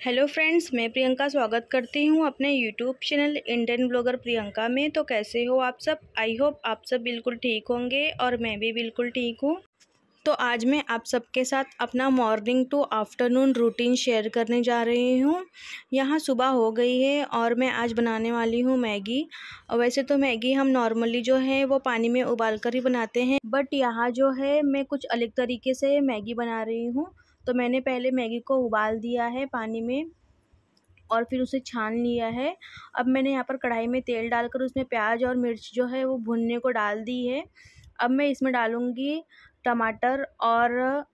Hello friends, मैं प्रियंका स्वागत करती हूँ अपने YouTube channel Indian blogger Priyanka में। तो कैसे हो आप सब? आई होप आप सब बिल्कुल ठीक होंगे और मैं भी बिल्कुल ठीक हूँ। तो आज मैं आप सबके साथ अपना morning to afternoon routine share करने जा रही हूँ। यहाँ सुबह हो गई है और मैं आज बनाने वाली हूँ मैगी। वैसे तो मैगी हम नॉर्मली जो है वो पानी में उबाल कर ही बनाते हैं बट यहाँ जो है मैं कुछ अलग तरीके से मैगी बना रही हूँ। तो मैंने पहले मैगी को उबाल दिया है पानी में और फिर उसे छान लिया है। अब मैंने यहाँ पर कढ़ाई में तेल डालकर उसमें प्याज और मिर्च जो है वो भुनने को डाल दी है। अब मैं इसमें डालूँगी टमाटर और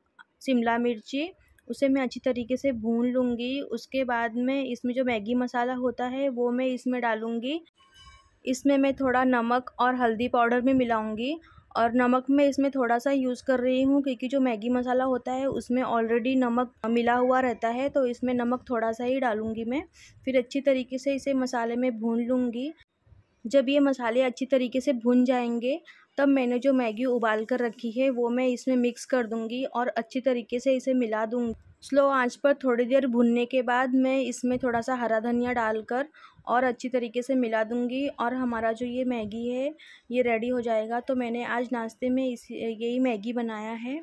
शिमला मिर्ची। उसे मैं अच्छी तरीके से भून लूँगी। उसके बाद में इसमें जो मैगी मसाला होता है वो मैं इसमें डालूँगी। इसमें मैं थोड़ा नमक और हल्दी पाउडर भी मिलाऊँगी। और नमक मैं इसमें थोड़ा सा यूज़ कर रही हूँ, क्योंकि जो मैगी मसाला होता है, उसमें ऑलरेडी नमक मिला हुआ रहता है तो इसमें नमक थोड़ा सा ही डालूँगी मैं। फिर अच्छी तरीके से इसे मसाले में भून लूँगी। जब ये मसाले अच्छी तरीके से भुन जाएँगे, तब मैंने जो मैगी उबाल कर रखी है, वो मैं इसमें मिक्स कर दूँगी और अच्छी तरीके से इसे मिला दूँगी। स्लो आँच पर थोड़ी देर भुनने के बाद मैं इसमें थोड़ा सा हरा धनिया डालकर और अच्छी तरीके से मिला दूँगी और हमारा जो ये मैगी है, ये रेडी हो जाएगा। तो मैंने आज नाश्ते में इस, यही मैगी बनाया है।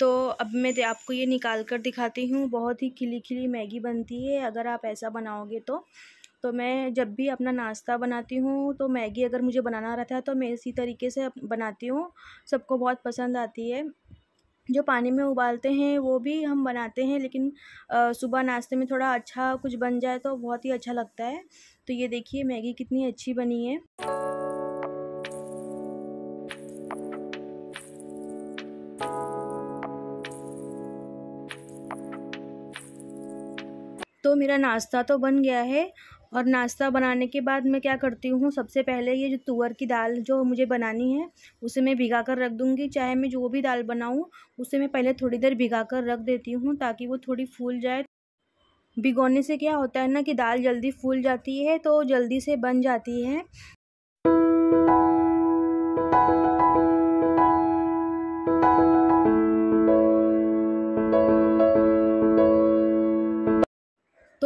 तो अब मैं आपको ये निकाल कर दिखाती हूँ। बहुत ही खिली खिली मैगी बनती है, अगर आप ऐसा बनाओगे तो। तो मैं जब भी अपना नाश्ता बनाती हूँ तो मैगी अगर मुझे बनाना रहता है तो मैं इसी तरीके से बनाती हूँ। सबको बहुत पसंद आती है। जो पानी में उबालते हैं, वो भी हम बनाते हैं, लेकिन सुबह नाश्ते में थोड़ा अच्छा कुछ बन जाए तो बहुत ही अच्छा लगता है। तो ये देखिए मैगी कितनी अच्छी बनी है। तो मेरा नाश्ता तो बन गया है और नाश्ता बनाने के बाद मैं क्या करती हूँ, सबसे पहले ये जो तुअर की दाल जो मुझे बनानी है, उसे मैं भिगा कर रख दूँगी। चाहे मैं जो भी दाल बनाऊँ, उसे मैं पहले थोड़ी देर भिगा कर रख देती हूँ ताकि वो थोड़ी फूल जाए। भिगोने से क्या होता है ना कि दाल जल्दी फूल जाती है तो जल्दी से बन जाती है।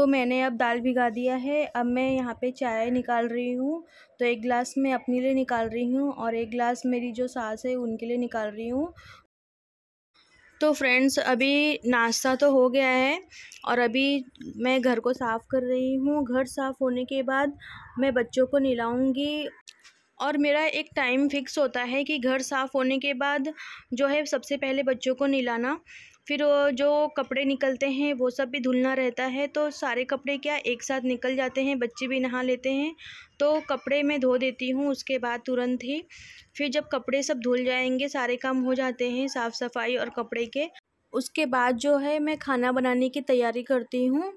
तो मैंने अब दाल भिगा दिया है। अब मैं यहाँ पे चाय निकाल रही हूँ। तो एक गिलास मैं अपने लिए निकाल रही हूँ और एक गिलास मेरी जो सास है उनके लिए निकाल रही हूँ। तो फ्रेंड्स, अभी नाश्ता तो हो गया है और अभी मैं घर को साफ़ कर रही हूँ। घर साफ़ होने के बाद मैं बच्चों को नहलाऊँगी और मेरा एक टाइम फ़िक्स होता है कि घर साफ़ होने के बाद जो है सबसे पहले बच्चों को नहलाना। फिर जो कपड़े निकलते हैं, वो सब भी धुलना रहता है तो सारे कपड़े क्या एक साथ निकल जाते हैं, बच्चे भी नहा लेते हैं तो कपड़े मैं धो देती हूँ, उसके बाद तुरंत ही फिर जब कपड़े सब धुल जाएँगे, सारे काम हो जाते हैं साफ़ सफ़ाई और कपड़े के, उसके बाद जो है मैं खाना बनाने की तैयारी करती हूँ।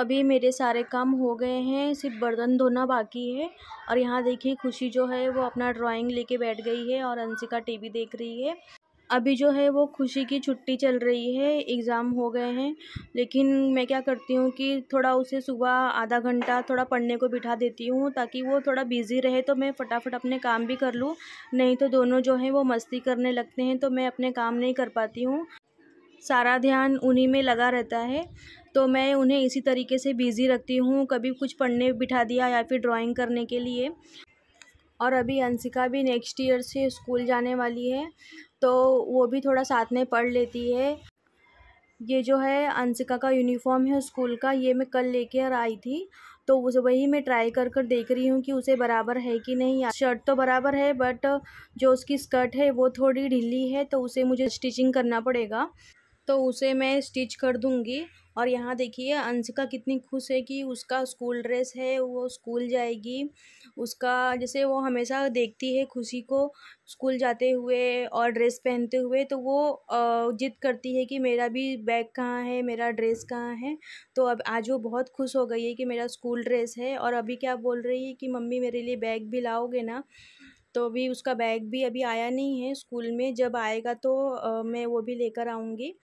अभी मेरे सारे काम हो गए हैं, सिर्फ़ बर्तन धोना बाकी है। और यहाँ देखिए खुशी जो है वो अपना ड्राइंग लेके बैठ गई है और अंशिका टीवी देख रही है। अभी जो है वो खुशी की छुट्टी चल रही है एग्ज़ाम हो गए हैं। लेकिन मैं क्या करती हूँ कि थोड़ा उसे सुबह आधा घंटा थोड़ा पढ़ने को बिठा देती हूँ ताकि वो थोड़ा बिज़ी रहे तो मैं फटाफट अपने काम भी कर लूँ। नहीं तो दोनों जो हैं वो मस्ती करने लगते हैं तो मैं अपने काम नहीं कर पाती हूँ। सारा ध्यान उन्हीं में लगा रहता है। तो मैं उन्हें इसी तरीके से बिज़ी रखती हूँ, कभी कुछ पढ़ने बिठा दिया या फिर ड्राइंग करने के लिए। और अभी अंशिका भी नेक्स्ट ईयर से स्कूल जाने वाली है तो वो भी थोड़ा साथ में पढ़ लेती है। ये जो है अंशिका का यूनिफॉर्म है स्कूल का, ये मैं कल लेकर आई थी तो उस वही मैं ट्राई कर कर देख रही हूँ कि उसे बराबर है कि नहीं। शर्ट तो बराबर है बट जो उसकी स्कर्ट है वो थोड़ी ढीली है तो उसे मुझे स्टिचिंग करना पड़ेगा। तो उसे मैं स्टिच कर दूँगी। और यहाँ देखिए, अंशिका कितनी खुश है कि उसका स्कूल ड्रेस है, वो स्कूल जाएगी। उसका जैसे वो हमेशा देखती है खुशी को स्कूल जाते हुए और ड्रेस पहनते हुए तो वो जिद करती है कि मेरा भी बैग कहाँ है, मेरा ड्रेस कहाँ है। तो अब आज वो बहुत खुश हो गई है कि मेरा स्कूल ड्रेस है और अभी क्या बोल रही है कि मम्मी मेरे लिए बैग भी लाओगे ना? तो अभी उसका बैग भी अभी आया नहीं है स्कूल में, जब आएगा तो मैं वो भी लेकर आऊँगी।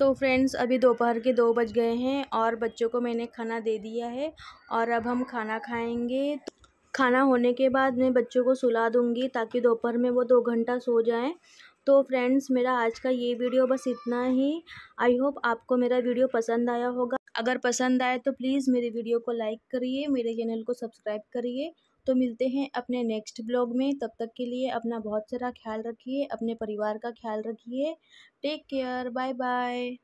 तो फ्रेंड्स, अभी दोपहर के दो बज गए हैं और बच्चों को मैंने खाना दे दिया है और अब हम खाना खाएँगे। खाना होने के बाद मैं बच्चों को सुला दूँगी ताकि दोपहर में वो दो घंटा सो जाएँ। तो फ्रेंड्स, मेरा आज का ये वीडियो बस इतना ही। आई होप आपको मेरा वीडियो पसंद आया होगा। अगर पसंद आए तो प्लीज़ मेरे वीडियो को लाइक करिए, मेरे चैनल को सब्सक्राइब करिए। तो मिलते हैं अपने नेक्स्ट ब्लॉग में। तब तक के लिए अपना बहुत सारा ख्याल रखिए, अपने परिवार का ख्याल रखिए। Take care bye bye